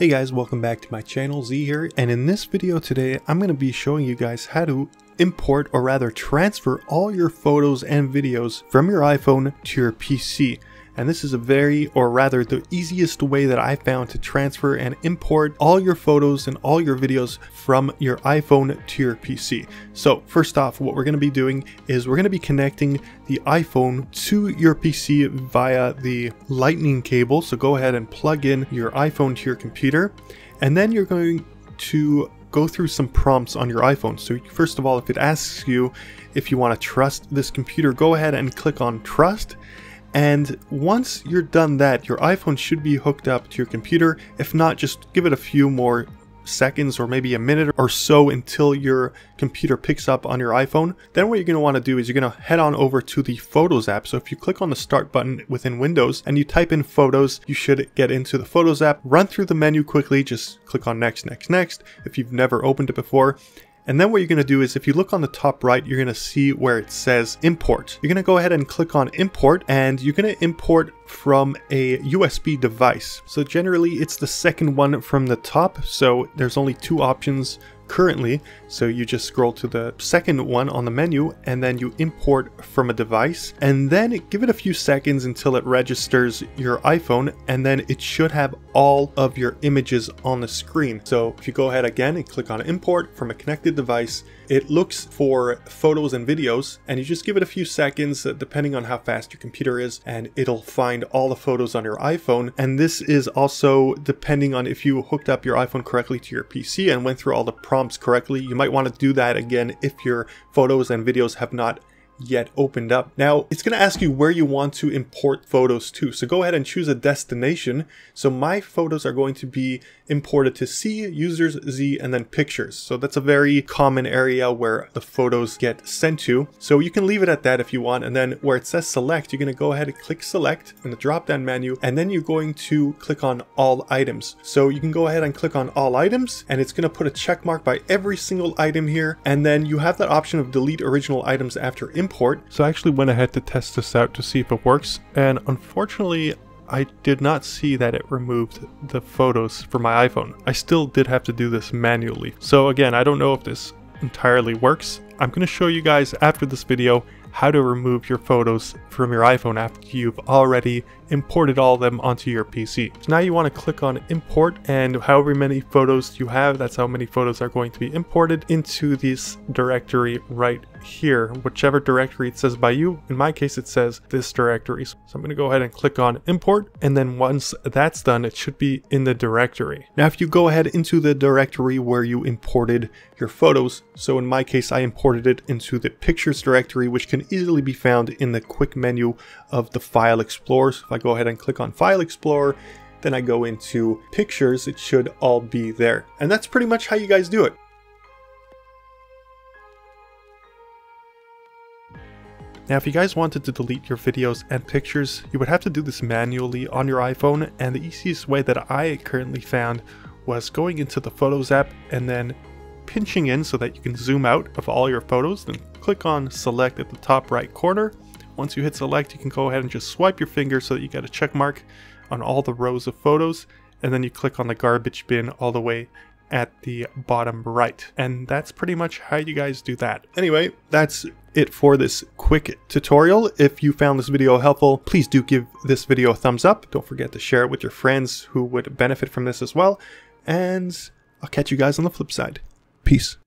Hey guys, welcome back to my channel, Z here, and in this video today, I'm going to be showing you guys how to import or rather transfer all your photos and videos from your iPhone to your PC and this is a very, or rather the easiest way that I found to transfer and import all your photos and all your videos from your iPhone to your PC. So first off, what we're going to be doing is we're going to be connecting the iPhone to your PC via the lightning cable. So go ahead and plug in your iPhone to your computer and then you're going to go through some prompts on your iPhone. So first of all, if it asks you if you want to trust this computer, go ahead and click on trust and once you're done that, your iPhone should be hooked up to your computer. If not, just give it a few more seconds or maybe a minute or so until your computer picks up on your iPhone. Then what you're going to want to do is you're going to head on over to the Photos app. So if you click on the start button within Windows and you type in Photos, you should get into the Photos app. Run through the menu quickly, just click on next, next, next if you've never opened it before. And then what you're going to do is if you look on the top right, you're going to see where it says import. You're going to go ahead and click on import and you're going to import from a USB device. So generally it's the second one from the top. So there's only two options currently. So you just scroll to the second one on the menu and then you import from a device and then give it a few seconds until it registers your iPhone and then it should have all of your images on the screen. So if you go ahead again and click on import from a connected device, it looks for photos and videos and you just give it a few seconds uh, depending on how fast your computer is and it'll find all the photos on your iPhone. And this is also depending on if you hooked up your iPhone correctly to your PC and went through all the prompts correctly. You might want to do that again if your photos and videos have not yet opened up. Now, it's going to ask you where you want to import photos to. So go ahead and choose a destination. So my photos are going to be imported to C, users, Z, and then pictures. So that's a very common area where the photos get sent to. So you can leave it at that if you want. And then where it says select, you're going to go ahead and click select in the drop down menu. And then you're going to click on all items. So you can go ahead and click on all items and it's going to put a check mark by every single item here. And then you have that option of delete original items after import import. So I actually went ahead to test this out to see if it works. And unfortunately, I did not see that it removed the photos for my iPhone. I still did have to do this manually. So again, I don't know if this entirely works. I'm going to show you guys after this video how to remove your photos from your iPhone after you've already imported all of them onto your PC. So now you want to click on import and however many photos you have, that's how many photos are going to be imported into this directory right here, whichever directory it says by you. In my case, it says this directory. So I'm going to go ahead and click on import. And then once that's done, it should be in the directory. Now, if you go ahead into the directory where you imported your photos, so in my case, I imported it into the pictures directory, which can easily be found in the quick menu of the file explorer. So if I go ahead and click on file explorer, then I go into pictures, it should all be there. And that's pretty much how you guys do it. Now if you guys wanted to delete your videos and pictures, you would have to do this manually on your iPhone and the easiest way that I currently found was going into the Photos app and then pinching in so that you can zoom out of all your photos, then click on select at the top right corner. Once you hit select, you can go ahead and just swipe your finger so that you get a check mark on all the rows of photos, and then you click on the garbage bin all the way at the bottom right. And that's pretty much how you guys do that. Anyway, that's it for this quick tutorial. If you found this video helpful, please do give this video a thumbs up. Don't forget to share it with your friends who would benefit from this as well. And I'll catch you guys on the flip side. Peace.